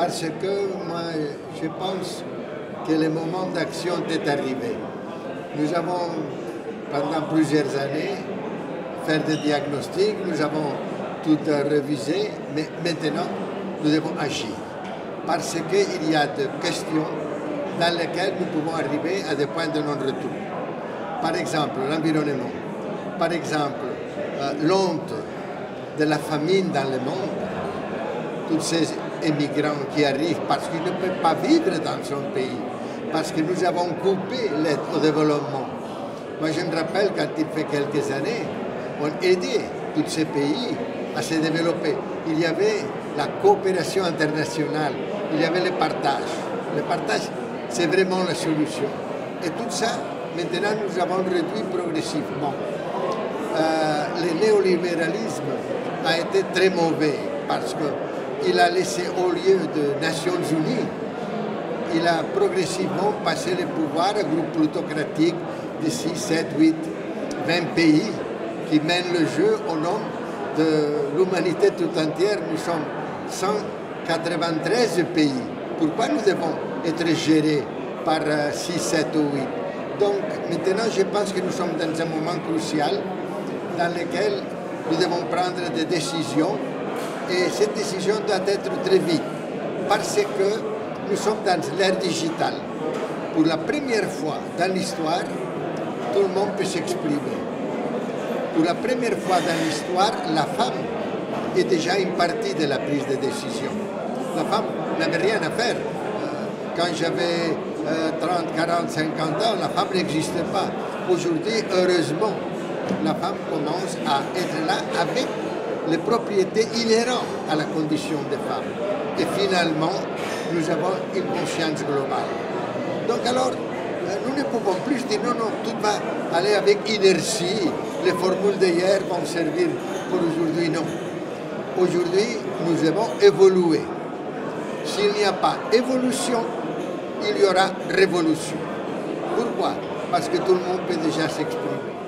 Parce que moi, je pense que le moment d'action est arrivé. Nous avons, pendant plusieurs années, fait des diagnostics, nous avons tout révisé, mais maintenant, nous devons agir. Parce qu'il y a des questions dans lesquelles nous pouvons arriver à des points de non-retour. Par exemple, l'environnement. Par exemple, euh, de la famine dans le monde. Tous ces immigrants qui arrivent parce qu'ils ne peuvent pas vivre dans son pays, parce que nous avons coupé l'aide au développement. Moi, je me rappelle quand il fait quelques années, on aidait tous ces pays à se développer. Il y avait la coopération internationale, il y avait le partage. Le partage, c'est vraiment la solution. Et tout ça, maintenant, nous avons réduit progressivement. Euh, le néolibéralisme a été très mauvais parce qu'il a laissé au lieu de Nations Unies, il a progressivement passé le pouvoir à groupe plutocratique de 6, 7, 8, 20 pays qui mènent le jeu au nom de l'humanité tout entière. Nous sommes 193 pays. Pourquoi nous devons être gérés par 6, 7 ou 8 Donc maintenant, je pense que nous sommes dans un moment crucial dans lequel nous devons prendre des décisions et cette décision doit être très vite parce que nous sommes dans l'ère digitale. Pour la première fois dans l'histoire, tout le monde peut s'exprimer. Pour la première fois dans l'histoire, la femme est déjà une partie de la prise de décision. La femme n'avait rien à faire. Euh, quand j'avais 30, 40, 50 ans, la femme n'existait pas. Aujourd'hui, heureusement, la femme commence à être là avec les propriétés inhérentes à la condition des femmes. Et finalement, nous avons une conscience globale. Donc alors, euh, nous ne pouvons plus dire non, non, tout va aller avec inertie. Les formules d'hier vont servir pour aujourd'hui. Non. Aujourd'hui, nous devons évoluer. S'il n'y a pas évolution, il y aura révolution. Pourquoi? Parce que tout le monde peut déjà s'exprimer.